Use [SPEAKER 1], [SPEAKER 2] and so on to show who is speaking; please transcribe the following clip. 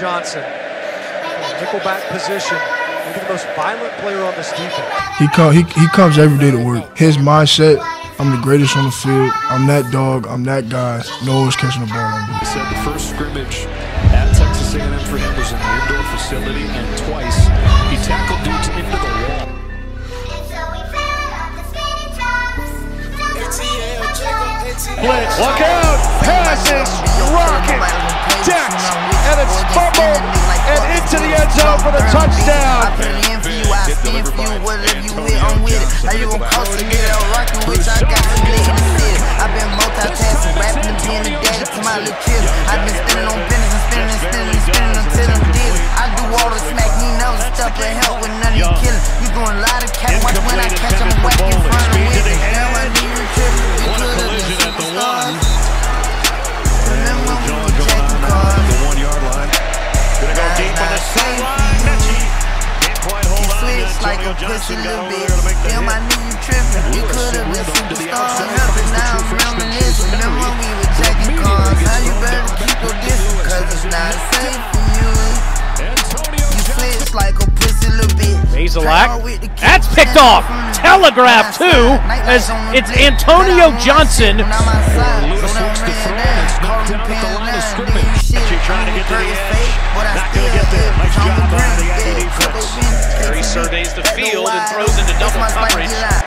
[SPEAKER 1] Johnson. Nickelback position. Maybe the most violent player on this defense.
[SPEAKER 2] He come, he, he comes every day to work. His mindset, I'm the greatest on the field. I'm that dog. I'm that guy. No one's catching the ball on me.
[SPEAKER 3] He said the first scrimmage at Texas A&M for him was in the indoor facility, and twice he tackled dudes into the wall.
[SPEAKER 4] Blitz, look out! And into the end zone for the touchdown.
[SPEAKER 5] I put it in for you, I for you, whatever you with, I'm with it. How you gon' cost to get out rockin' with I got some lit in the city. I've been multitasking, rapping and being the daddy to my little kids. I've been spinning on business and spinning and spinning and spinning until I'm dead. I do all the smack, me never stop and help with none of you killing. You doing a lot of cat, watch when I catch, I'm
[SPEAKER 4] hold on.
[SPEAKER 5] Switch like a pussy little bitch. Damn, I knew tripping. You could've been superstar. But now I'm reminiscing. Remember when we were checking cars? Now you better keep your distance, cause it's not safe for you. You switch like a pussy little bitch.
[SPEAKER 6] Bazelak. That's picked off. Telegraph, too, as it's Antonio Johnson.
[SPEAKER 4] trying to get to the edge. Not gonna get
[SPEAKER 6] surveys the field and throws into double coverage.